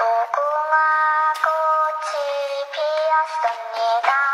고구마 꽃이 피었습니다.